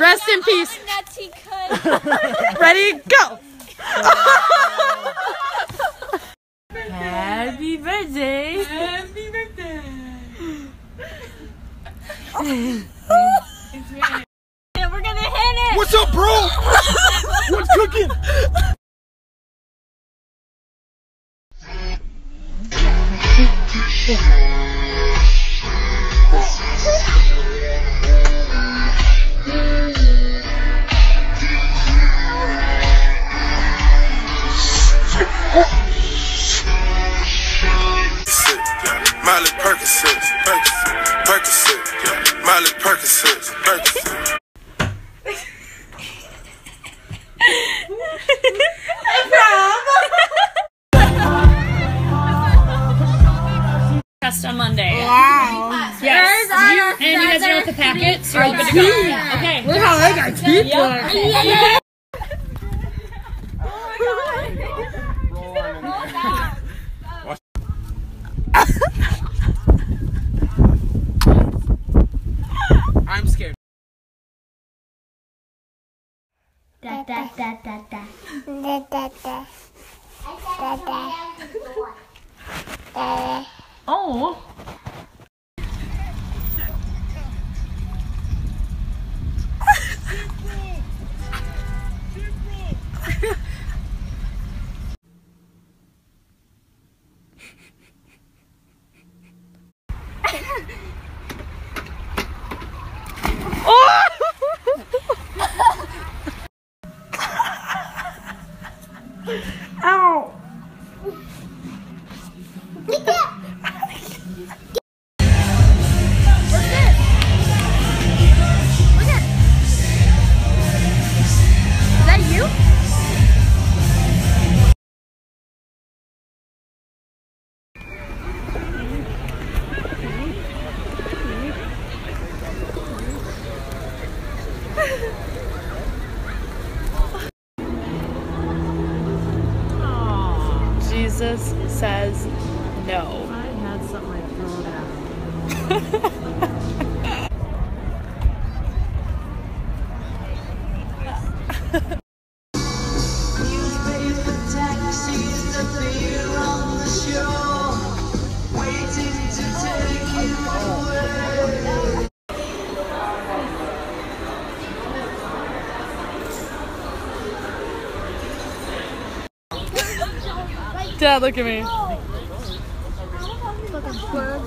Rest in peace. Ready, go. Happy birthday. Happy birthday. Yeah, we're gonna hit it. What's up, bro? What's cooking? Miley Percocet, Percocet, Miley Percocet, Percocet. Test on Monday. Wow. Yes. and you guys are with the packets. You're all good to go. Okay. Look how I got teeth Da da da da da. Da da da. Da da. Da. Oh. Ow. Jesus says no. I had something out. Dad, look at me. My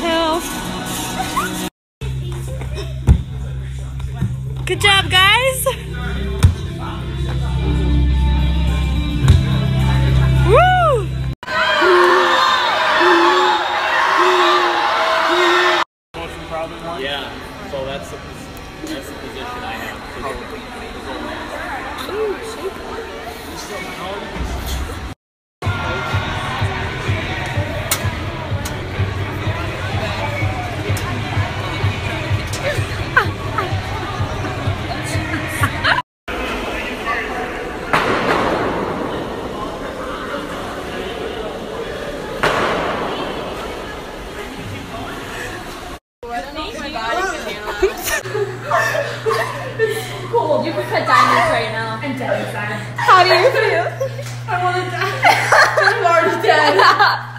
myself. Good job, guys. Yeah, so that's the, that's the position I have. Oh. How do you feel? I want to die. I'm already dead.